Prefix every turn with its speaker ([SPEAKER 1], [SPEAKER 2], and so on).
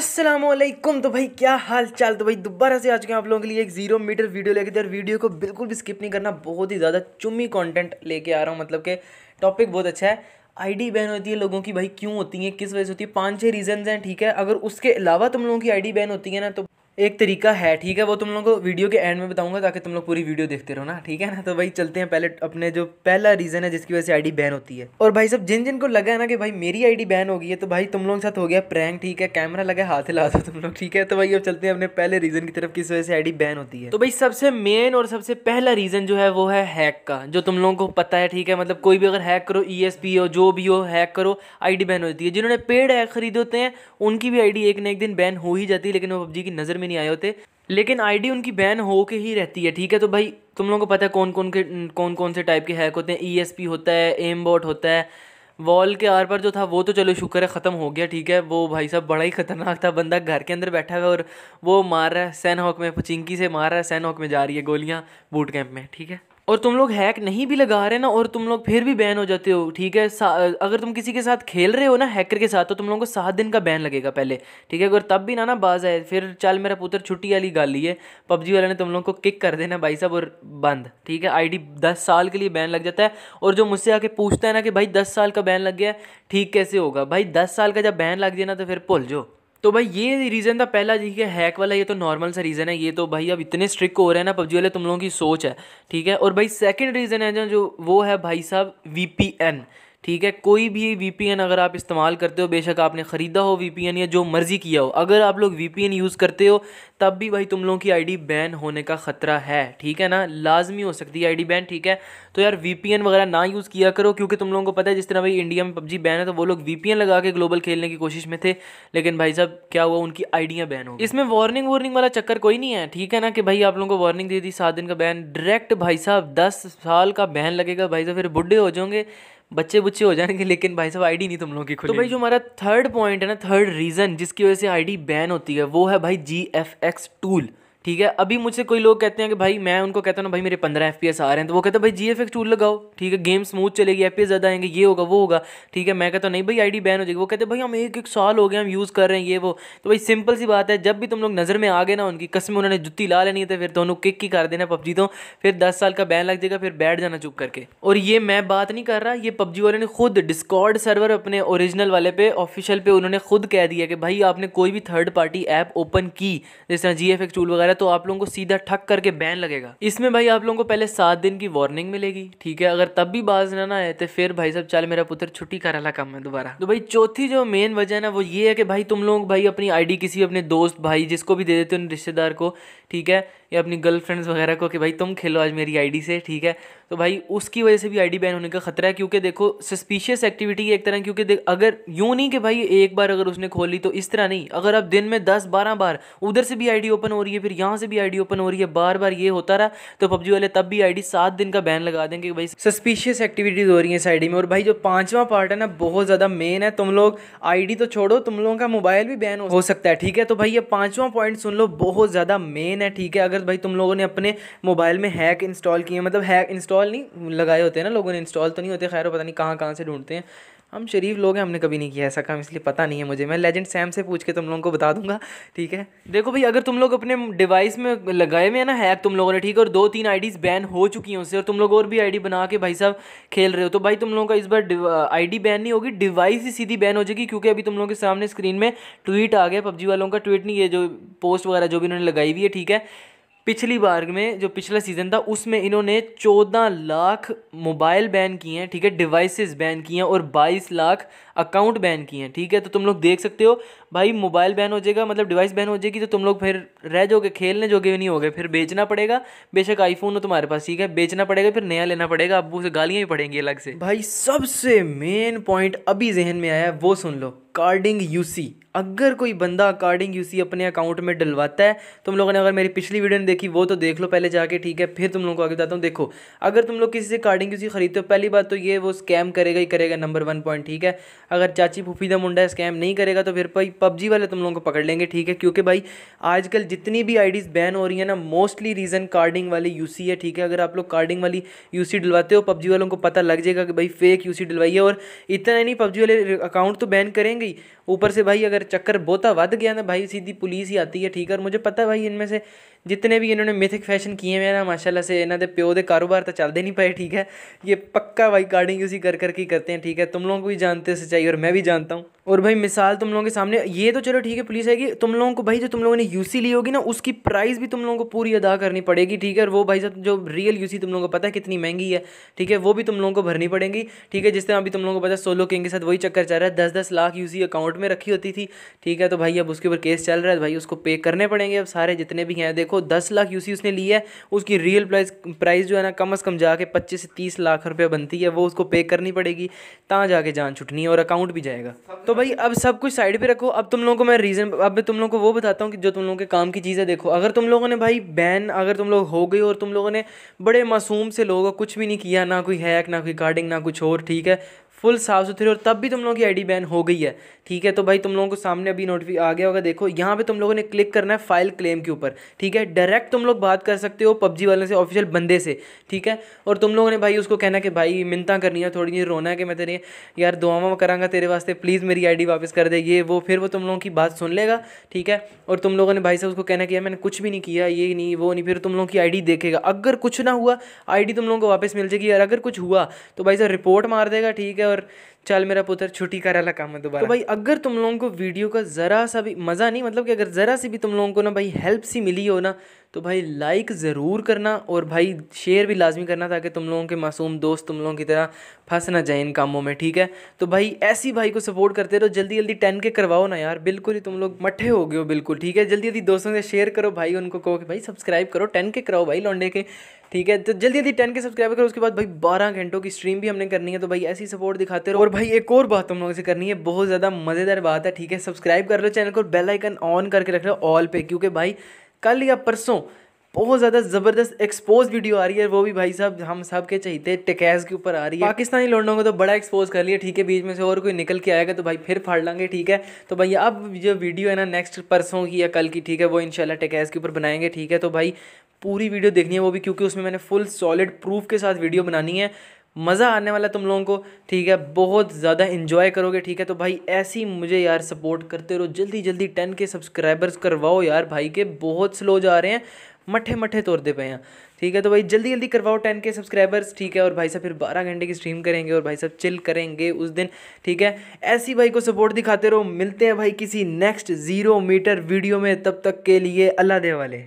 [SPEAKER 1] वालेकुम तो भाई, क्या हाल चाल तो भाई, दोबारा से आ चुके हैं आप लोगों के लिए एक ज़ीरो मीटर वीडियो लेके और वीडियो को बिल्कुल भी स्किप नहीं करना। बहुत ही ज़्यादा चुम्मी कंटेंट लेके आ रहा हूँ। मतलब कि टॉपिक बहुत अच्छा है। आईडी बैन होती है लोगों की। भाई, क्यों होती है? किस वजह से होती है? पाँच छः रीजन हैं, ठीक है? अगर उसके अलावा तुम लोगों की आईडी बैन होती है ना तो एक तरीका है, ठीक है? वो तुम लोगों को वीडियो के एंड में बताऊँगा ताकि तुम लोग पूरी वीडियो देखते रहो ना, ठीक है ना? तो भाई चलते हैं पहले, अपने जो पहला रीज़न है जिसकी वजह से आईडी बैन होती है। और भाई सब जिन जिन को लगा है ना कि भाई मेरी आईडी बैन हो गई है तो भाई तुम लोगों के साथ हो गया प्रैंक ठीक है? कैमरा लगा, हाथ हिला दो तुम लोग, ठीक है? तो भाई अब चलते हैं अपने पहले रीज़न की तरफ़, किस वजह से आई बैन होती है। तो भाई सबसे मेन और सबसे पहला रीज़न जो है, वो है हैक का, जो तुम लोगों को पता है, ठीक है? मतलब कोई भी अगर हैक करो ई e हो, जो भी हो हैक करो आईडी बैन होती है जिन्होंने पेड हैक खरीदे होते हैं, उनकी भी आईडी एक ना एक दिन बैन हो ही जाती है, लेकिन वो पबजी की नज़र में नहीं आए होते। लेकिन आईडी उनकी बैन हो के ही रहती है, ठीक है? तो भाई, तुम लोगों को पता है कौन कौन के कौन कौन से टाइप के हैक होते हैं? ईएसपी e होता है एम बॉट होता है। वॉल के आर पर जो था, वो तो चलो शुक्र है ख़त्म हो गया, ठीक है? वो भाई साहब बड़ा ही ख़तरनाक था, बंदा घर के अंदर बैठा हुआ और वो मार रहा है सैन हॉक में चिंकी से मार रहा है सैन हॉक में जा रही है गोलियाँ बूट कैंप में, ठीक है? और तुम लोग हैक नहीं भी लगा रहे ना, और तुम लोग फिर भी बैन हो जाते हो, ठीक है? अगर तुम किसी के साथ खेल रहे हो ना हैकर के साथ तो तुम लोगों को सात दिन का बैन लगेगा पहले, ठीक है? अगर तब भी ना ना बाज आए, फिर चल मेरा पुत्र छुट्टी वाली गाल गाली है, पबजी वाले ने तुम लोग को किक कर देना भाई साहब और बंद, ठीक है? आई दस साल के लिए बैन लग जाता है, और जो मुझसे आके पूछता है ना कि भाई दस साल का बैन लग गया, ठीक कैसे होगा? भाई दस साल का जब बैन लग जाए ना तो फिर भूल जाओ। तो भाई ये रीज़न था, पहला जी है हैक वाला ये तो नॉर्मल सा रीज़न है, ये तो भाई अब इतने स्ट्रिक हो रहे हैं ना, पबजी वाले तुम लोगों की सोच है, ठीक है? और भाई सेकंड रीज़न है जो, वो है भाई साहब वीपीएन ठीक है, कोई भी वीपीएन अगर आप इस्तेमाल करते हो, बेशक आपने ख़रीदा हो वीपीएन या जो मर्ज़ी किया हो, अगर आप लोग वीपीएन यूज़ करते हो, तब भी भाई तुम लोगों की आईडी बैन होने का ख़तरा है, ठीक है ना? लाजमी हो सकती है आईडी बैन ठीक है? तो यार वीपीएन वगैरह ना यूज़ किया करो, क्योंकि तुम लोगों को पता है, जिस तरह भाई इंडिया में पबजी बैन है तो वो लोग वीपीएन लगा के ग्लोबल खेलने की कोशिश में थे, लेकिन भाई साहब, क्या हुआ? उनकी आइडिया बैन हो इसमें वार्निंग वार्निंग वाला चक्कर कोई नहीं है, ठीक है ना? कि भाई आप लोगों को वार्निंग दे दी, सात दिन का बैन डायरेक्ट भाई साहब, दस साल का बैन लगेगा, भाई साहब, फिर बुढ़े हो जाओगे। बच्चे बुच्चे हो जाएँगे लेकिन भाई साहब आईडी नहीं तुम लोगों की खुली तो भाई जो हमारा थर्ड पॉइंट है ना थर्ड रीज़न जिसकी वजह से आईडी बैन होती है वो है भाई जी एफ़ एक्स टूल ठीक है? अभी मुझसे कोई लोग कहते हैं कि भाई, मैं उनको कहता हूँ ना, भाई, मेरे पंद्रह एफ़ आ रहे हैं। तो वो कहते हैं, भाई जी एफ़ टूल लगाओ। ठीक है? गेम स्मूथ चलेगी एफपीएस ज़्यादा आएँगे, ये होगा, वो होगा। ठीक है? मैं कहता हूँ, नहीं भाई आईडी बैन हो जाएगी। वो कहते हैं, भाई, हम एक एक साल हो गए, हम यूज़ कर रहे हैं, ये, वो। तो भाई सिंपल सी बात है, जब भी तुम लोग नज़र में आ गए ना उनकी, कसम, उन्होंने जुत्ती ला लेनी है तो फिर दोनों किक ही कर देना पबजी तो। फिर दस साल का बैन लग जाएगा, फिर बैठ जाना चुप करके। और ये मैं बात नहीं कर रहा, ये पबजी वाले ने खुद डिस्कॉर्ड सर्वर अपने ओरिजिनल वाले पे ऑफिशियल पे उन्होंने खुद कह दिया कि भाई, आपने कोई भी थर्ड पार्टी ऐप ओपन की, जिस तरह जी एफ़ टूल वगैरह तो आप लोगों को सीधा ठक करके बैन लगेगा। इसमें भाई आप लोगों को पहले सात दिन की वार्निंग मिलेगी, ठीक है? अगर तब भी बाज ना आए तो फिर भाई साहब, चल मेरा पुत्र छुट्टी कर रहा कम है दोबारा। तो भाई चौथी जो मेन वजह है ना, वो ये है कि भाई तुम लोग भाई अपनी आईडी किसी अपने दोस्त भाई जिसको भी दे देते हो रिश्तेदार को, ठीक है? या अपनी गर्लफ्रेंड्स वगैरह को कि भाई तुम खेलो आज मेरी आईडी से, ठीक है? तो भाई उसकी वजह से भी आईडी बैन होने का खतरा है, क्योंकि देखो सस्पिशियस एक्टिविटी एक तरह, क्योंकि अगर यूँ नहीं कि भाई एक बार अगर उसने खोली तो इस तरह नहीं। अगर आप दिन में दस बारह बार उधर से भी आईडी ओपन हो रही है, फिर यहाँ से भी आईडी ओपन हो रही है बार बार ये होता रहा तो पबजी वाले तब भी आईडी सात दिन का बैन लगा देंगे भाई सस्पिशियस एक्टिविटीज़ हो रही है इस आईडी में। और भाई जो पांचवा पार्ट है ना, बहुत ज़्यादा मेन है। तुम लोग आईडी तो छोड़ो, तुम लोगों का मोबाइल भी बैन हो सकता है, ठीक है? तो भाई ये पांचवा पॉइंट सुन लो, बहुत ज़्यादा मेन है, ठीक है? अगर भाई तुम लोगों ने अपने मोबाइल में हैक इंस्टॉल किए मतलब हैक इंस्टॉल नहीं लगाए होते हैं ना, लोगों ने इंस्टॉल तो नहीं होते, खैर पता नहीं कहाँ कहाँ से ढूंढते हैं। हम शरीफ लोग हैं, हमने कभी नहीं किया ऐसा काम, इसलिए पता नहीं है मुझे। मैं लेजेंड सैम से पूछ के तुम लोगों को बता दूँगा, ठीक है? देखो भाई, अगर तुम लोग अपने डिवाइस में लगाए हुए हैं ना हैक तुम लोगों ने, ठीक है? और दो तीन आईडीज़ बैन हो चुकी हैं उससे और तुम लोग और भी आईडी बना के भाई साहब खेल रहे हो तो भाई तुम लोगों का इस बार आईडी बैन नहीं होगी डिवाइस ही सीधी बैन हो जाएगी, क्योंकि अभी तुम लोगों के सामने स्क्रीन में ट्वीट आ गया पबजी वालों का ट्वीट नहीं है जो पोस्ट वगैरह जो भी उन्होंने लगाई हुई है, ठीक है? पिछली बार में, जो पिछला सीज़न था, उसमें इन्होंने चौदह लाख मोबाइल बैन किए हैं, ठीक है डिवाइसेस बैन किए हैं और बाईस लाख अकाउंट बैन किए हैं, ठीक है? तो तुम लोग देख सकते हो, भाई मोबाइल बैन हो जाएगा मतलब डिवाइस बैन हो जाएगी तो तुम लोग फिर रह जाओगे, खेलने जोगे भी नहीं होगे, फिर बेचना पड़ेगा। बेशक आईफोन हो तुम्हारे पास, ठीक है? बेचना पड़ेगा, फिर नया लेना पड़ेगा, अब से गालियाँ भी पड़ेंगी अलग से। भाई, सबसे मेन पॉइंट अभी जहन में आया, वो सुन लो कार्डिंग यूसी अगर कोई बंदा कार्डिंग यूसी अपने अकाउंट में डलवाता है, तुम लोगों ने अगर मेरी पिछली वीडियो देखी, वो तो देख लो पहले जाके, ठीक है? फिर तुम लोगों को आगे बताता हूँ, देखो, अगर तुम लोग किसी से कार्डिंग यूसी खरीदते हो, पहली बात तो ये वो स्कैम करेगा ही करेगा नंबर वन पॉइंट ठीक है? अगर चाची फूफी दा मुंडा स्कैम नहीं करेगा तो फिर भाई पबजी वाले तुम लोगों को पकड़ लेंगे, ठीक है? क्योंकि भाई आजकल जितनी भी आईडीज़ बैन हो रही है ना मोस्टली रीज़न कार्डिंग वाली यूसी है, ठीक है? अगर आप लोग कार्डिंग वाली यूसी डलवाते हो, पबजी वालों को पता लग जाएगा कि भाई फेक यूसी डलवाइए और इतना नहीं, पबजी वाले अकाउंट तो बैन करेंगे ही। ऊपर से भाई अगर चक्कर बोता वध गया ना, भाई सीधी पुलिस ही आती है, ठीक है? और मुझे पता है भाई इनमें से जितने भी इन्होंने मिथिक फ़ैशन किए हुए ना माशाल्लाह से इन्होंने प्यो के कारोबार तो चलते नहीं पाए, ठीक है? ये पक्का भाई कार्डिंग यूसी कर करके करते हैं, ठीक है? तुम लोगों को भी जानते हैं सच्चाई और मैं भी जानता हूँ। और भाई मिसाल तुम लोगों के सामने, ये तो चलो ठीक है, पुलिस आएगी। तुम लोगों को भाई जो तुम लोगों ने यूसी ली होगी ना, उसकी प्राइस भी तुम लोगों को पूरी अदा करनी पड़ेगी, ठीक है? और वो भाई साहब, जो रियल यूसी तुम लोगों को पता है कितनी महँगी है, ठीक है? वो भी तुम लोगों को भरनी पड़ेगी, ठीक है? जिस तरह अभी तुम लोगों को पता है सोलो किंग के साथ वही चक्कर चल रहा है दस दस लाख यूसी अकाउंट में रखी होती थी, ठीक है? तो भाई अब उसके ऊपर केस चल रहा है, भाई उसको पे करने पड़ेंगे अब सारे जितने भी हैं। देखो, दस लाख यूसी उसने ली है, उसकी रियल प्राइस प्राइस जो है ना, कम अज़ कम जाके पच्चीस से तीस लाख रुपये बनती है, वो उसको पे करनी पड़ेगी, तहाँ जाके जान छुटनी है और अकाउंट भी जाएगा। तो भाई, अब सब कुछ साइड पे रखो। अब तुम लोगों को मैं रीज़न अब मैं तुम लोगों को वो बताता हूँ कि जो तुम लोगों के काम की चीज़ें देखो। अगर तुम लोगों ने भाई बैन अगर तुम लोग हो गई और तुम लोगों ने बड़े मासूम से लोगों को कुछ भी नहीं किया, ना कोई हैक ना कोई कार्डिंग ना कुछ और, ठीक है? फुल साफ़ सुथरी, और तब भी तुम लोगों की आईडी बैन हो गई है। ठीक है तो भाई तुम लोगों को सामने अभी नोटिफिक आ गया होगा, देखो, यहाँ पे तुम लोगों ने क्लिक करना है फ़ाइल क्लेम के ऊपर। ठीक है डायरेक्ट तुम लोग बात कर सकते हो पबजी वाले से ऑफिशियल बंदे से। ठीक है, और तुम लोगों ने भाई उसको कहना कि भाई मिनता करनी है, थोड़ी देर रोना है कि मैं तेरे, यार दुआवा कराँगा तेरे वास्ते प्लीज़ मेरी आईडी वापस कर दे, ये, वो, फिर वो तुम लोगों की बात सुन लेगा। ठीक है, और तुम लोगों ने भाई साहब उसको कहना कि मैंने कुछ भी नहीं किया, ये नहीं, वो नहीं, फिर तुम लोगों की आईडी देखेगा। अगर कुछ ना हुआ आईडी तुम लोगों को वापस मिल जाएगी, और अगर कुछ हुआ तो भाई साहब रिपोर्ट मार देगा, ठीक है और चल मेरा पुत्र, छुट्टी कर रहा काम है दोबारा। तो भाई, अगर तुम लोगों को वीडियो का ज़रा सा भी मज़ा नहीं मतलब कि अगर ज़रा सी भी तुम लोगों को ना भाई हेल्प सी मिली हो ना तो भाई लाइक ज़रूर करना और भाई शेयर भी लाजमी करना ताकि तुम लोगों के मासूम दोस्त तुम लोगों की तरह फंस ना जाए इन कामों में, ठीक है? तो भाई, ऐसी भाई को सपोर्ट करते रहो जल्दी जल्दी टेन के करवाओ ना यार, बिल्कुल ही तुम लोग मठे हो गए हो, बिल्कुल, ठीक है? जल्दी जल्दी दोस्तों से शेयर करो, भाई उनको कहो कि भाई सब्सक्राइब करो टेन के कराओ भाई लौंडे के, ठीक है? तो जल्दी जल्दी टेन के सब्सक्राइब करो, उसके बाद भाई बारह घंटों की स्ट्रीम भी हमने करनी है तो भाई ऐसी सपोर्ट दिखाते रहो। और भाई, एक और बात तुम लोगों से करनी है, बहुत ज़्यादा मज़ेदार बात है, ठीक है? सब्सक्राइब कर लो चैनल को बेल आइकन ऑन करके रख लो ऑल पे, क्योंकि भाई, कल या परसों बहुत ज़्यादा ज़बरदस्त एक्सपोज वीडियो आ रही है वो भी भाई साहब, हम सब के चाहिए टेकैज के ऊपर आ रही है। पाकिस्तानी लौंडों को तो बड़ा एक्सपोज कर लिया, ठीक है? बीच में से और कोई निकल के आएगा तो भाई फिर फाड़ लांगे, ठीक है? तो भाई, अब जो वीडियो है ना नेक्स्ट परसों की या कल की, ठीक है? वो इनशाला टेकैज के ऊपर बनाएँगे, ठीक है? तो भाई, पूरी वीडियो देखनी है वो भी, क्योंकि उसमें मैंने फुल सॉलिड प्रूफ के साथ वीडियो बनानी है। मज़ा आने वाला तुम लोगों को, ठीक है? बहुत ज़्यादा इन्जॉय करोगे, ठीक है? तो भाई ऐसी मुझे यार सपोर्ट करते रहो जल्दी जल्दी टेन के सब्सक्राइबर्स करवाओ यार भाई के, बहुत स्लो जा रहे हैं मठे मठे तोड़ते पे हैं, ठीक है? तो भाई जल्दी जल्दी करवाओ टेन के सब्सक्राइबर्स ठीक है? और भाई साहब फिर बारह घंटे की स्ट्रीम करेंगे और भाई साहब चिल करेंगे उस दिन, ठीक है? ऐसी भाई को सपोर्ट दिखाते रहो, मिलते हैं भाई किसी नेक्स्ट ज़ीरो मीटर वीडियो में, तब तक के लिए अल्लाह दे वाले